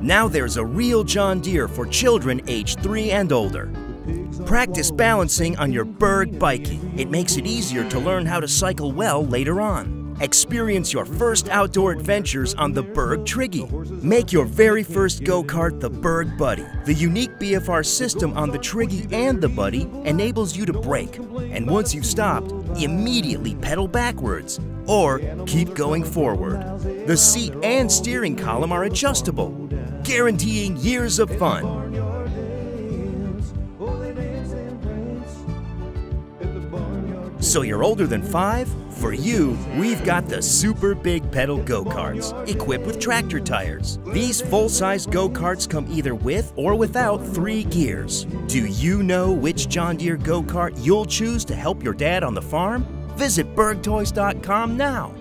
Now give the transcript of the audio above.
Now there's a real John Deere for children age 3 and older. Practice balancing on your Berg Biky. It makes it easier to learn how to cycle well later on. Experience your first outdoor adventures on the Berg Triggy. Make your very first go-kart the Berg Buddy. The unique BFR system on the Triggy and the Buddy enables you to brake, and once you've stopped, immediately pedal backwards or keep going forward. The seat and steering column are adjustable, guaranteeing years of fun. So you're older than five? For you, we've got the super big pedal go-karts, equipped with tractor tires. These full-size go-karts come either with or without three gears. Do you know which John Deere go-kart you'll choose to help your dad on the farm? Visit bergtoys.com now.